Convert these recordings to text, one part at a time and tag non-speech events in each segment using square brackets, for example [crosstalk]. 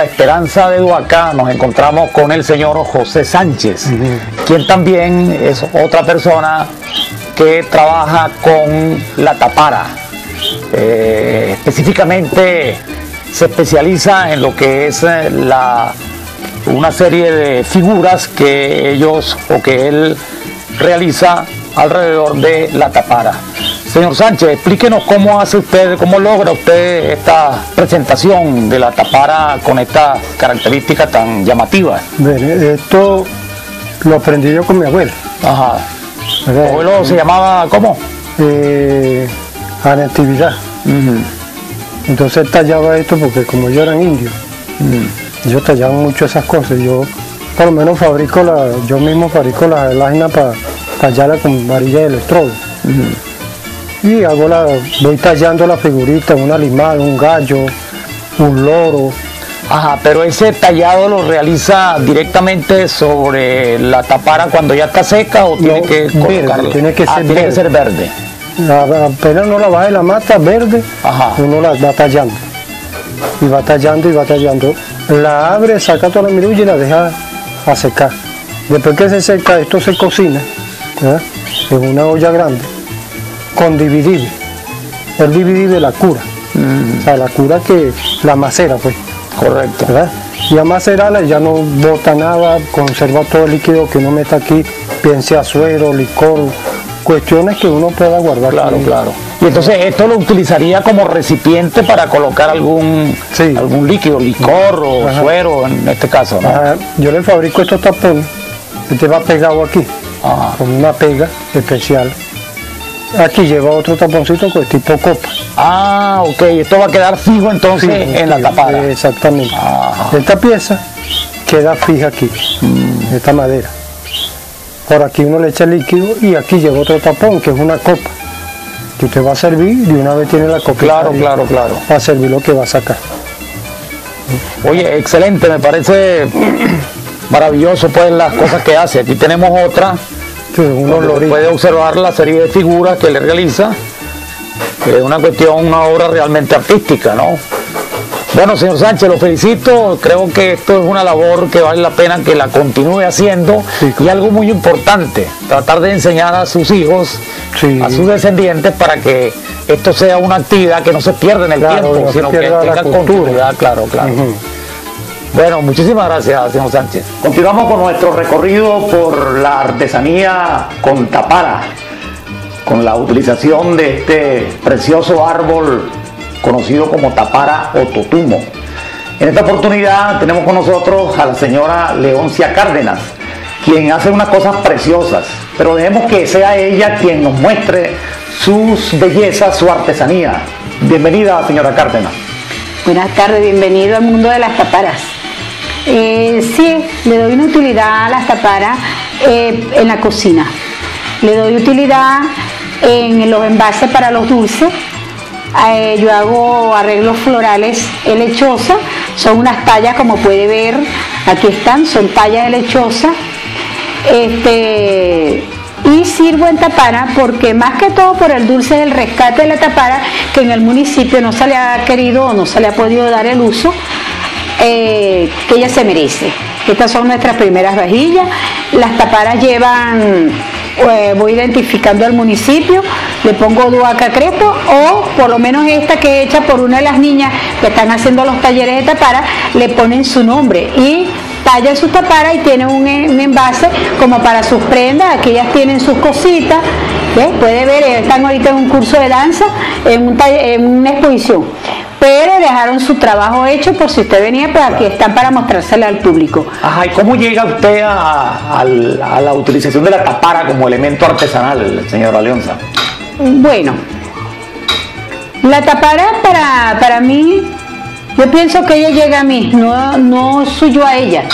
La Esperanza de Duaca nos encontramos con el señor José Sánchez, quien también es otra persona que trabaja con la tapara. Eh, específicamente se especializa en lo que es eh, la, una serie de figuras que ellos o que él realiza alrededor de la tapara. Señor Sánchez, explíquenos cómo hace usted, cómo logra usted esta presentación de la tapara con esta característica tan llamativa. esto lo aprendí yo con mi abuelo. Ajá. ¿Tu abuelo se llamaba cómo? Eh, Anectividad. Entonces tallaba esto porque como yo era indio, yo tallaba mucho esas cosas. Yo por lo menos fabrico la, yo mismo fabrico la lámina para tallarla con varilla de electrodo. Y hago la, voy tallando la figurita, un animal, un gallo, un loro. Ajá, pero ese tallado lo realiza directamente sobre la tapara cuando ya está seca o tiene que colocarlo? tiene que ah, ser tiene que ser verde apenas no la baja de la mata verde, uno la va tallando. Y va tallando y va tallando. La abre, saca toda la mirulla y la deja a secar. Después que se seca, esto se cocina en una olla grande con dividir. El dividir la cura. Mm. O sea, la cura que la macera, pues. Correcto. Y a macerarla ya no bota nada, conserva todo el líquido que uno mete aquí, piense a suero, licor, cuestiones que uno pueda guardar. Claro, claro. Y entonces esto lo utilizaría como recipiente para colocar algún, algún líquido, licor o suero en este caso. Yo le fabrico estos tapones, este va pegado aquí, con una pega especial. Aquí lleva otro taponcito con tipo copa. Ah, ok, esto va a quedar fijo entonces en la tapada. Exactamente. Esta pieza queda fija aquí, mm. esta madera. Por aquí uno le echa el líquido y aquí lleva otro tapón, que es una copa, que usted va a servir y una vez tiene la copa. Claro, claro, claro. a servir lo que va a sacar. Oye, excelente, me parece [coughs] maravilloso pues las cosas que hace. Aquí tenemos otra. Puede observar la serie de figuras que le realiza. Es una cuestión, una obra realmente artística, ¿no? Bueno, señor Sánchez, lo felicito. Creo que esto es una labor que vale la pena que la continúe haciendo. y algo muy importante, tratar de enseñar a sus hijos, a sus descendientes, para que esto sea una actividad que no se pierda en el tiempo, sino que tenga continuidad. Claro, claro. Bueno, muchísimas gracias, señor Sánchez. Continuamos con nuestro recorrido por la artesanía con tapara, con la utilización de este precioso árbol conocido como tapara o totumo. En esta oportunidad tenemos con nosotros a la señora Leoncia Cárdenas, quien hace unas cosas preciosas, pero dejemos que sea ella quien nos muestre sus bellezas, su artesanía. Bienvenida, señora Cárdenas. Buenas tardes, bienvenido al mundo de las taparas. Eh, sí, le doy una utilidad a las taparas eh, en la cocina. Le doy utilidad en los envases para los dulces eh, yo hago arreglos florales en son unas tallas como puede ver, aquí están, son tallas de lechosa. Este, y sirvo en tapara porque más que todo por el dulce del rescate de la tapara, que en el municipio no se le ha querido o no se le ha podido dar el uso eh, que ella se merece. Estas son nuestras primeras vajillas. Las taparas llevan eh, voy identificando al municipio, le pongo Duaca Crepo o por lo menos esta que he hecha por una de las niñas que están haciendo los talleres de tapara, le ponen su nombre y tallan sus taparas y tienen un, envase como para sus prendas, aquí ellas tienen sus cositas, puede ver, están ahorita en un curso de danza, en una exposición pero dejaron su trabajo hecho por si usted venía, pues aquí están para mostrársela al público. Ajá, ¿y cómo llega usted a, la utilización de la tapara como elemento artesanal, señora Leonza? Bueno, la tapara para, para mí, yo pienso que ella llega a mí, no, no suyo a ella.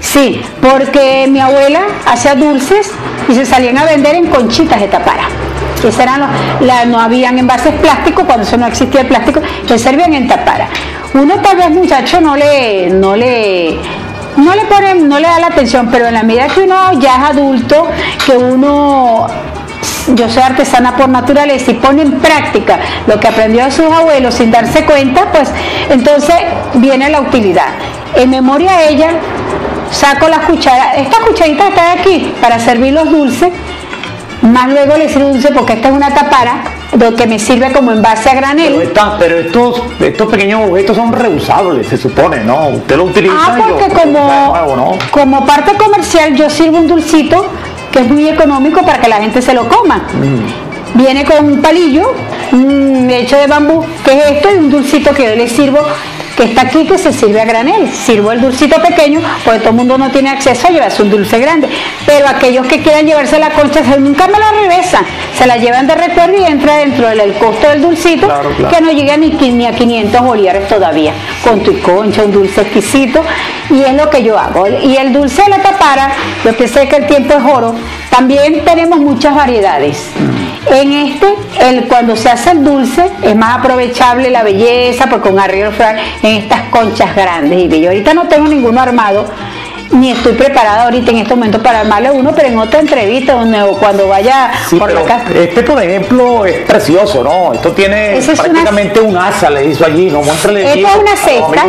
Sí, porque mi abuela hacía dulces y se salían a vender en conchitas de tapara. Esas eran los, no habían envases plásticos, cuando eso no existía el plástico, que servían en tapara. Uno tal vez muchacho no le, no le, no le pone, no le da la atención, pero en la medida que uno ya es adulto, que uno yo soy artesana por naturaleza y pone en práctica lo que aprendió de sus abuelos sin darse cuenta, pues entonces viene la utilidad. En memoria a ella, saco las cucharas, estas cucharitas están aquí para servir los dulces, más luego le sirvo dulce porque esta es una tapara lo que me sirve como envase a granel. Pero, estos, estos pequeños objetos son reusables, se supone, ¿no? Usted lo utiliza. Ah, porque como, como parte comercial yo sirvo un dulcito que es muy económico para que la gente se lo coma. Mm. Viene con un palillo, hecho de bambú, que es esto, y un dulcito que yo le sirvo que está aquí que se sirve a granel. Sirvo el dulcito pequeño porque todo el mundo no tiene acceso a llevarse un dulce grande. Pero aquellos que quieran llevarse la concha nunca me la regresan. Se la llevan de recuerdo y entra dentro del costo del dulcito que no llega ni, ni, a 500 bolívares todavía. Con tu concha, un dulce exquisito. Y es lo que yo hago. Y el dulce de la tapara, yo pensé que el tiempo es oro, también tenemos muchas variedades. En este, el, cuando se hace el dulce, es más aprovechable la belleza, porque con arreglo floral en estas conchas grandes y bello. Ahorita no tengo ninguno armado, ni estoy preparada ahorita en este momento para armarle uno, pero en otra entrevista donde, o cuando vaya por la casa. Este, por ejemplo, es precioso, ¿no? Esto tiene prácticamente un asa, le hizo allí, ¿no? Muéstrale Esto es una cesta,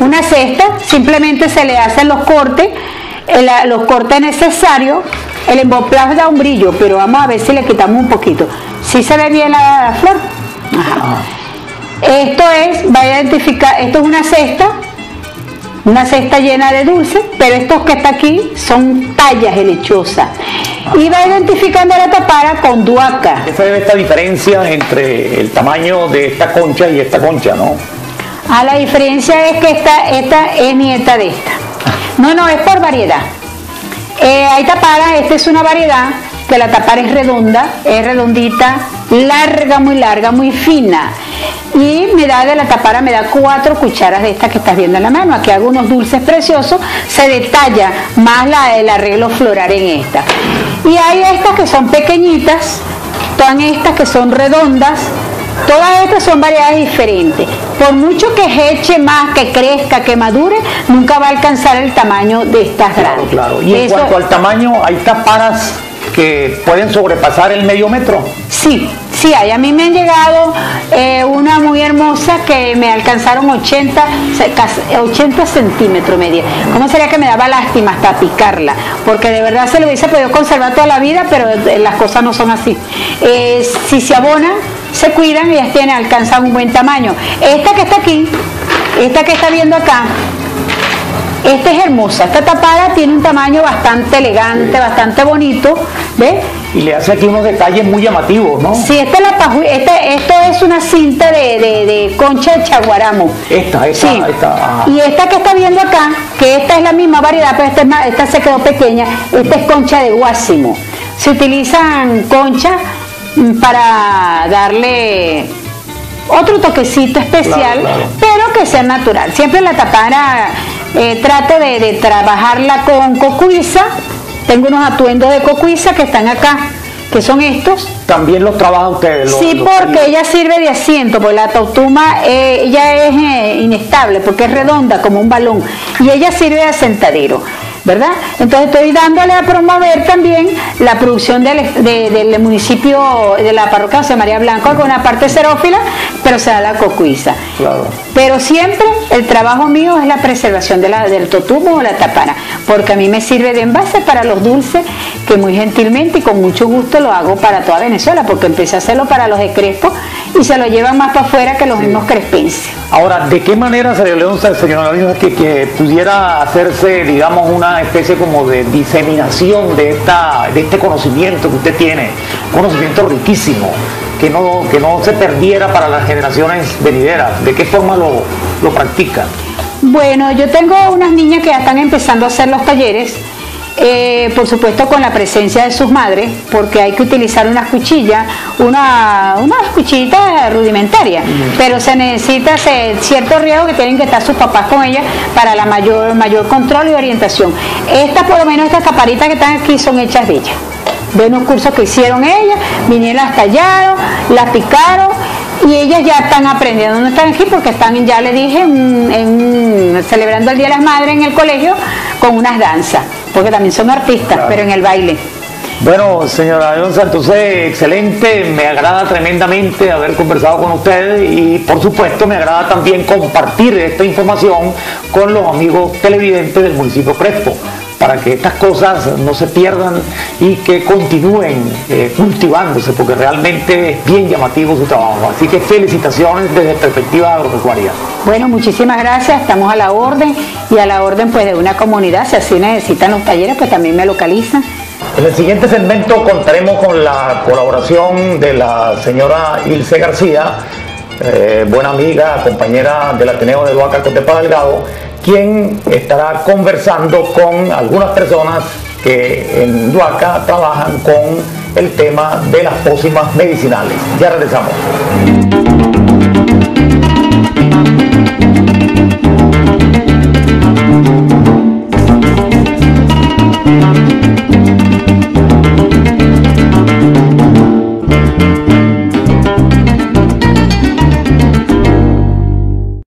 una cesta, simplemente se le hacen los cortes, los cortes necesarios el emboplaje da un brillo, pero vamos a ver si le quitamos un poquito. ¿Sí se ve bien la, flor? Ajá. Esto es, va a identificar, esto es una cesta, una cesta llena de dulces, pero estos que está aquí son tallas helechosas. Y va identificando la tapara con duaca. ¿Qué se ve esta diferencia entre el tamaño de esta concha y esta concha, no? Ah, la diferencia es que esta, esta es nieta de esta. No, no, es por variedad. Eh, hay tapara, esta es una variedad que la tapara es redonda, es redondita, larga, muy larga, muy fina. Y me da de la tapara, me da cuatro cucharas de estas que estás viendo en la mano. Aquí hago unos dulces preciosos, se detalla más la, el arreglo floral en esta. Y hay estas que son pequeñitas, todas estas que son redondas, Todas estas son variedades diferentes. Por mucho que eche más, que crezca, que madure, nunca va a alcanzar el tamaño de estas grandes. Claro, Y en cuanto al tamaño, ¿hay taparas que pueden sobrepasar el medio metro? Sí, sí hay. A mí me han llegado eh, una muy hermosa que me alcanzaron 80, 80 centímetros media. ¿Cómo sería que me daba lástima hasta picarla? Porque de verdad se lo hubiese podido conservar toda la vida, pero eh, las cosas no son así. Eh, si se abona, se cuidan y ellas tienen, alcanzan un buen tamaño. Esta que está aquí, esta que está viendo acá, esta es hermosa, esta tapada tiene un tamaño bastante elegante, bastante bonito, ¿ves? Y le hace aquí unos detalles muy llamativos, ¿no? Sí, esta es la este, esto es una cinta de, concha de chaguaramo. Esta, esta, sí. esta. Y esta que está viendo acá, que esta es la misma variedad, pero esta, esta se quedó pequeña, esta es concha de guásimo. Se utilizan conchas para darle otro toquecito especial, pero que sea natural. Siempre la tapara eh, trato de, trabajarla con cocuiza. Tengo unos atuendos de cocuiza que están acá, que son estos. ¿También los trabaja usted? sí, porque ella sirve de asiento, porque la tautuma eh, ella es eh, inestable, porque es redonda como un balón, y ella sirve de asentadero. ¿Verdad? Entonces estoy dándole a promover también la producción del, municipio de la parroquia José María Blanco con una parte xerófila, pero se da la cocuiza. Pero siempre el trabajo mío es la preservación de la, del totumo o la tapara, porque a mí me sirve de envase para los dulces, que muy gentilmente y con mucho gusto lo hago para toda Venezuela, porque empecé a hacerlo para los de Crespo y se lo llevan más para afuera que los mismos crespenses. Ahora, ¿de qué manera, señor León, señor que, que pudiera hacerse, digamos, una especie como de diseminación de, esta, de este conocimiento que usted tiene? Conocimiento riquísimo, que no, que no se perdiera para las generaciones venideras. ¿De qué forma lo, lo practica? Bueno, yo tengo unas niñas que ya están empezando a hacer los talleres eh, por supuesto con la presencia de sus madres, porque hay que utilizar unas cuchillas, una, unas cuchillitas rudimentarias, pero se necesita cierto riesgo que tienen que estar sus papás con ellas para la mayor, mayor control y orientación. Estas, por lo menos estas taparitas que están aquí son hechas de ellas. De unos cursos que hicieron ellas, vinieron, las tallaron, las picaron y ellas ya están aprendiendo, no están aquí porque están, ya le dije, en, celebrando el Día de las Madres en el colegio con unas danzas porque también son artistas, pero en el baile. Bueno, señora Leonza, entonces excelente, me agrada tremendamente haber conversado con ustedes y por supuesto me agrada también compartir esta información con los amigos televidentes del municipio Crespo para que estas cosas no se pierdan y que continúen eh, cultivándose, porque realmente es bien llamativo su trabajo. Así que felicitaciones desde perspectiva agropecuaria. Bueno, muchísimas gracias, estamos a la orden y a la orden pues de una comunidad, si así necesitan los talleres, pues también me localizan. En el siguiente segmento contaremos con la colaboración de la señora Ilse García, eh, buena amiga, compañera del Ateneo de Duaca Cotepa Delgado, quien estará conversando con algunas personas que en Duaca trabajan con el tema de las pócimas medicinales. Ya regresamos.